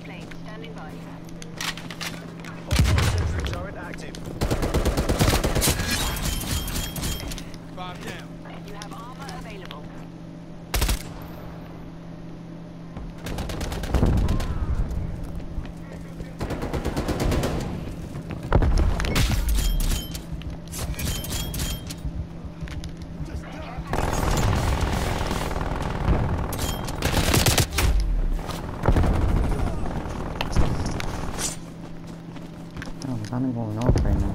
standing by. Active. Five down. I'm going off right now.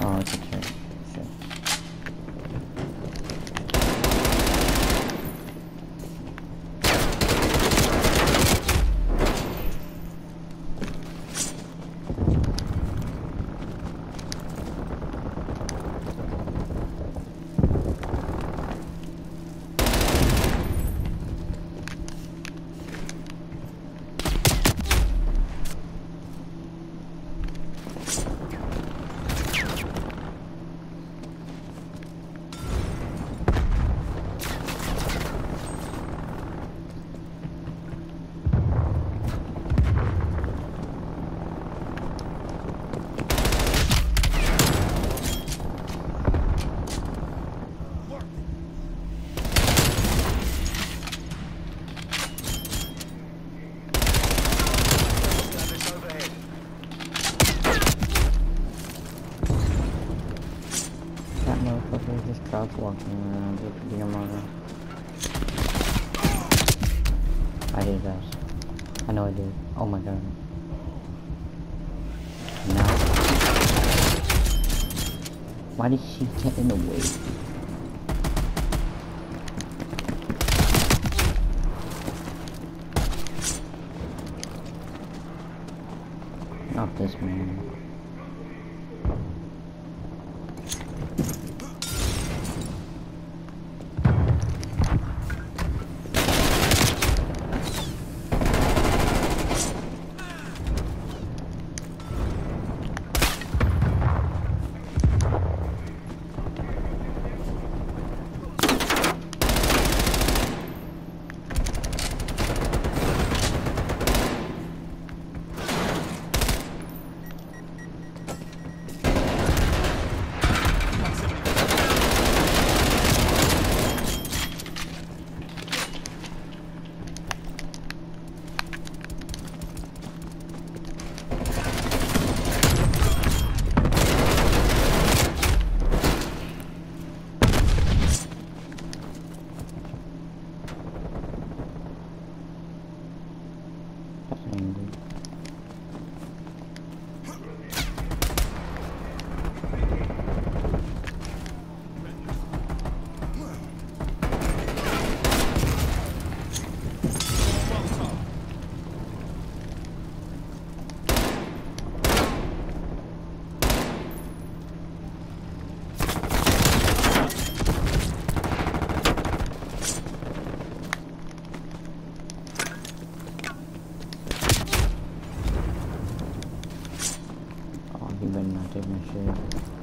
Oh, it's crouch walking around with the. I did that. I know I did. Oh my god. Now. Why did she get in the way? Not this man. That's 这边呢，这边是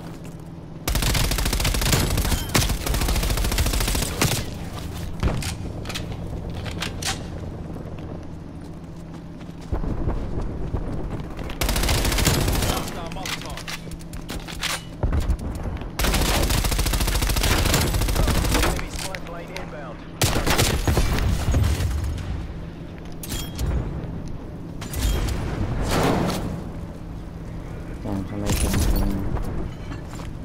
잘来 야.